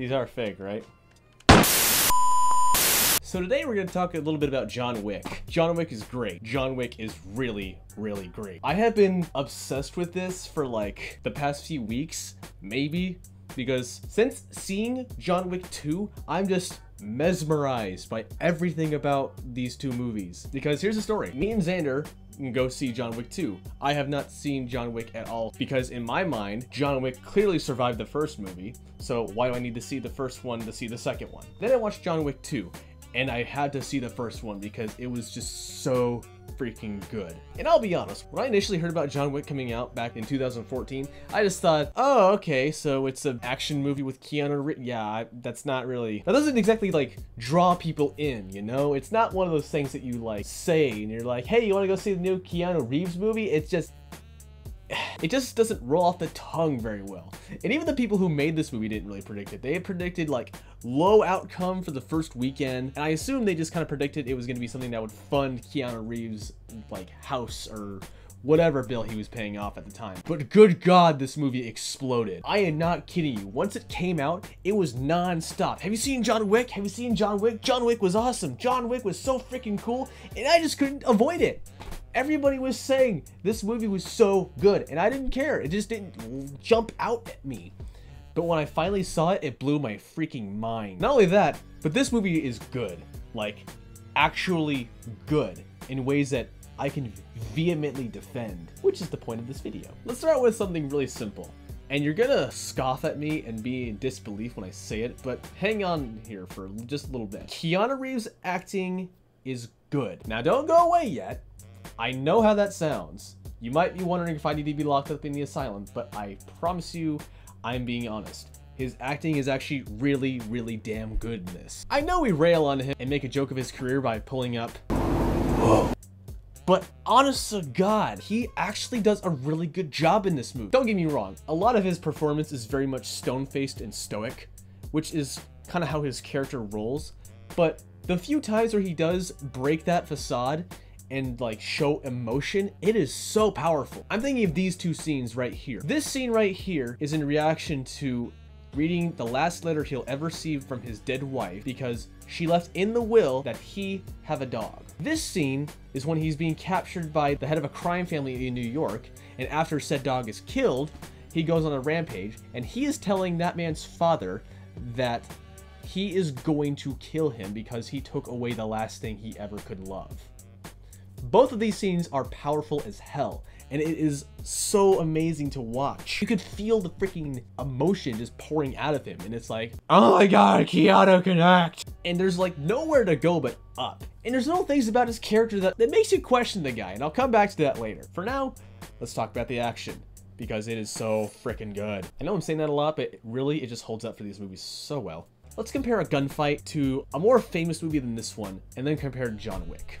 These are fake, right? So today we're going to talk a little bit about John Wick. John Wick is great. John Wick is really, really great. I have been obsessed with this for like the past few weeks, maybe, because since seeing John Wick 2, I'm just mesmerized by everything about these two movies. Because here's the story. Me and Xander go see John Wick 2. I have not seen John Wick at all because in my mind, John Wick clearly survived the first movie. So why do I need to see the first one to see the second one? Then I watched John Wick 2 and I had to see the first one because it was just so freaking good. And I'll be honest, when I initially heard about John Wick coming out back in 2014, I just thought, oh, okay, so it's an action movie with Keanu Reeves. Yeah, that's not really, that doesn't exactly like draw people in, you know? It's not one of those things that you like say and you're like, hey, you wanna go see the new Keanu Reeves movie? It's just, it just doesn't roll off the tongue very well. And even the people who made this movie didn't really predict it. They predicted like low outcome for the first weekend, and I assume they just kind of predicted it was going to be something that would fund Keanu Reeves' like house or whatever bill he was paying off at the time. But good God, this movie exploded. I am not kidding you. Once it came out, it was non-stop. Have you seen John Wick? Have you seen John Wick? John Wick was awesome. John Wick was so freaking cool, and I just couldn't avoid it. Everybody was saying this movie was so good, and I didn't care. It just didn't jump out at me. But when I finally saw it, it blew my freaking mind. Not only that, but this movie is good. Like, actually good in ways that I can vehemently defend, which is the point of this video. Let's start with something really simple. And you're gonna scoff at me and be in disbelief when I say it, but hang on here for just a little bit. Keanu Reeves' acting is good. Now don't go away yet, I know how that sounds. You might be wondering if I need to be locked up in the asylum, but I promise you, I'm being honest. His acting is actually really, really damn good in this. I know we rail on him and make a joke of his career by pulling up. Whoa. But honest to God, he actually does a really good job in this movie. Don't get me wrong, a lot of his performance is very much stone-faced and stoic, which is kind of how his character rolls. But the few times where he does break that facade, and like show emotion, it is so powerful. I'm thinking of these two scenes right here. This scene right here is in reaction to reading the last letter he'll ever see from his dead wife because she left in the will that he have a dog. This scene is when he's being captured by the head of a crime family in New York, and after said dog is killed, he goes on a rampage, and he is telling that man's father that he is going to kill him because he took away the last thing he ever could love. Both of these scenes are powerful as hell, and it is so amazing to watch. You could feel the freaking emotion just pouring out of him, and it's like, oh my god, Keanu can act! And there's like nowhere to go but up. And there's little things about his character that, that makes you question the guy, and I'll come back to that later. For now, let's talk about the action because it is so freaking good. I know I'm saying that a lot, but really it just holds up for these movies so well. Let's compare a gunfight to a more famous movie than this one, and then compare John Wick.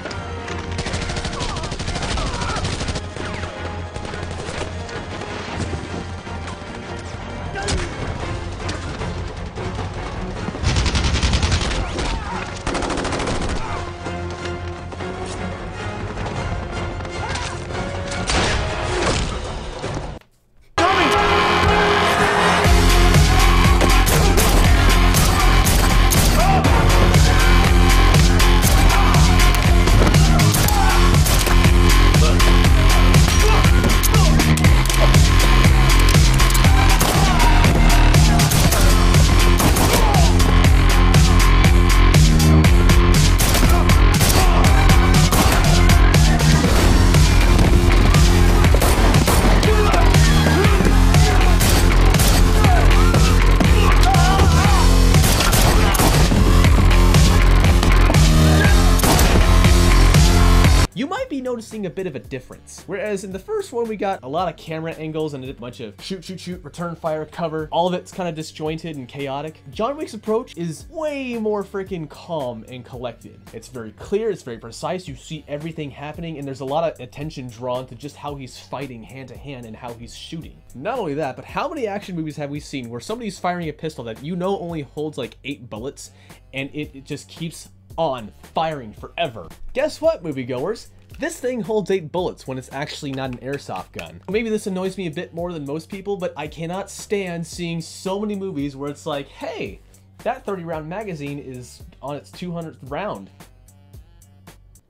noticing a bit of a difference. Whereas in the first one, we got a lot of camera angles and a bunch of shoot, shoot, shoot, return fire, cover. All of it's kind of disjointed and chaotic. John Wick's approach is way more freaking calm and collected. It's very clear, it's very precise. You see everything happening and there's a lot of attention drawn to just how he's fighting hand to hand and how he's shooting. Not only that, but how many action movies have we seen where somebody's firing a pistol that you know only holds like eight bullets and it, it just keeps on firing forever? Guess what, moviegoers? This thing holds 8 bullets when it's actually not an airsoft gun. Maybe this annoys me a bit more than most people, but I cannot stand seeing so many movies where it's like, hey, that 30 round magazine is on its 200th round.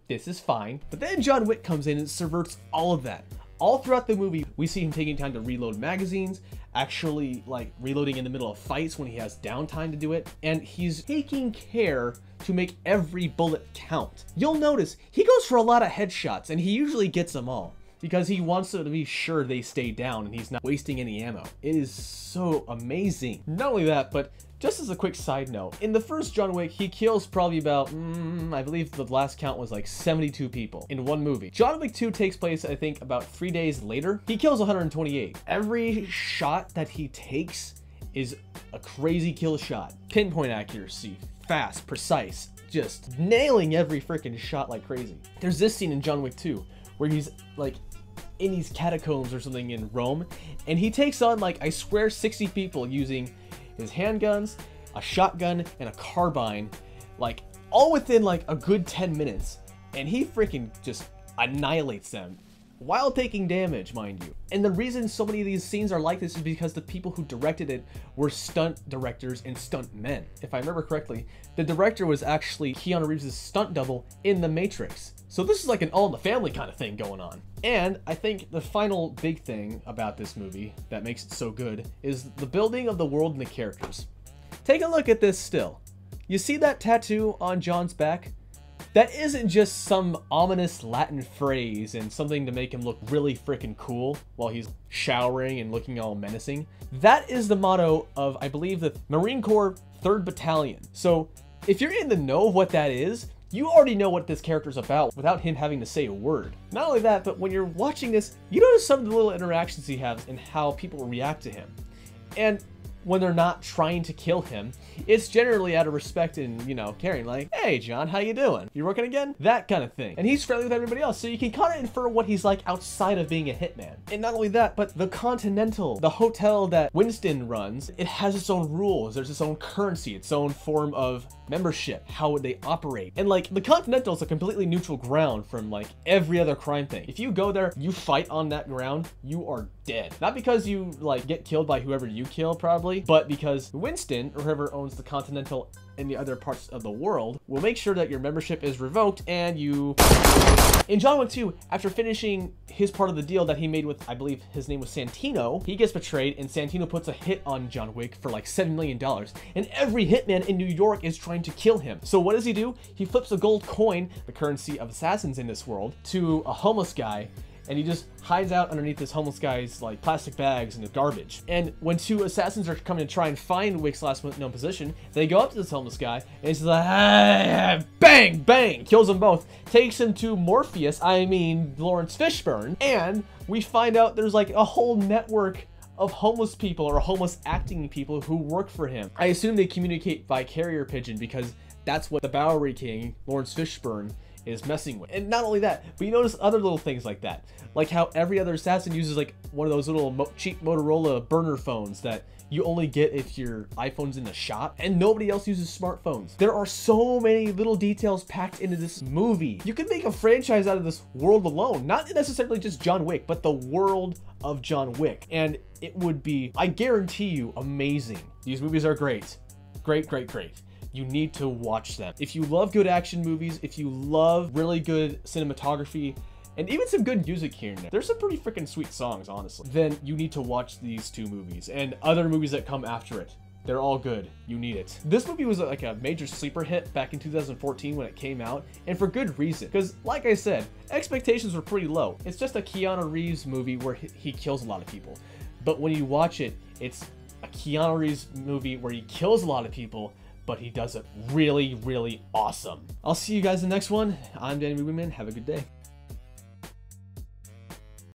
This is fine. But then John Wick comes in and subverts all of that. All throughout the movie, we see him taking time to reload magazines, actually like reloading in the middle of fights when he has downtime to do it, and he's taking care to make every bullet count. You'll notice he goes for a lot of headshots and he usually gets them all because he wants to be sure they stay down and he's not wasting any ammo. It is so amazing. Not only that, but just as a quick side note, in the first John Wick, he kills probably about, mm, I believe the last count was like 72 people in one movie. John Wick 2 takes place, I think, about three days later. He kills 128. Every shot that he takes is a crazy kill shot. Pinpoint accuracy, fast, precise, just nailing every freaking shot like crazy. There's this scene in John Wick 2 where he's like in these catacombs or something in Rome, and he takes on like I swear 60 people using his handguns, a shotgun, and a carbine, like all within like a good 10 minutes. And he freaking just annihilates them while taking damage, mind you. And the reason so many of these scenes are like this is because the people who directed it were stunt directors and stunt men. If I remember correctly, the director was actually Keanu Reeves' stunt double in The Matrix. So this is like an all in the family kind of thing going on. And I think the final big thing about this movie that makes it so good is the building of the world and the characters. Take a look at this still. You see that tattoo on John's back? That isn't just some ominous Latin phrase and something to make him look really freaking cool while he's showering and looking all menacing. That is the motto of, I believe, the Marine Corps 3rd Battalion. So if you're in the know of what that is, you already know what this character's about without him having to say a word. Not only that, but when you're watching this, you notice some of the little interactions he has and how people react to him. And when they're not trying to kill him, it's generally out of respect and, you know, caring, like, hey, John, how you doing? You working again? That kind of thing. And he's friendly with everybody else, so you can kind of infer what he's like outside of being a hitman. And not only that, but the Continental, the hotel that Winston runs, it has its own rules. There's its own currency, its own form of membership, how would they operate. And like, the Continental is a completely neutral ground from like every other crime thing. If you go there, you fight on that ground, you are dead. Not because you like get killed by whoever you kill probably, but because Winston whoever owns the Continental in the other parts of the world will make sure that your membership is revoked and you... In John Wick 2, after finishing his part of the deal that he made with, I believe his name was Santino, he gets betrayed and Santino puts a hit on John Wick for like $7 million. And every hitman in New York is trying to kill him. So what does he do? He flips a gold coin, the currency of assassins in this world, to a homeless guy and he just hides out underneath this homeless guy's like plastic bags and the garbage. And when two assassins are coming to try and find Wick's last known position, they go up to this homeless guy and he's like, bang, bang, kills them both, takes him to Morpheus, I mean Laurence Fishburne, and we find out there's like a whole network of homeless people or homeless acting people who work for him. I assume they communicate by carrier pigeon because that's what the Bowery King, Laurence Fishburne, is messing with. And not only that, but you notice other little things like that. Like how every other assassin uses like one of those little mo cheap Motorola burner phones that you only get if your iPhone's in the shop and nobody else uses smartphones. There are so many little details packed into this movie. You could make a franchise out of this world alone, not necessarily just John Wick, but the world of John Wick. And it would be, I guarantee you, amazing. These movies are great. Great, great, great you need to watch them. If you love good action movies, if you love really good cinematography, and even some good music here and there. There's some pretty freaking sweet songs, honestly. Then you need to watch these two movies and other movies that come after it. They're all good. You need it. This movie was like a major sleeper hit back in 2014 when it came out, and for good reason. Because, like I said, expectations were pretty low. It's just a Keanu Reeves movie where he kills a lot of people. But when you watch it, it's a Keanu Reeves movie where he kills a lot of people, but he does it really, really awesome. I'll see you guys in the next one. I'm Danny Movieman. Have a good day.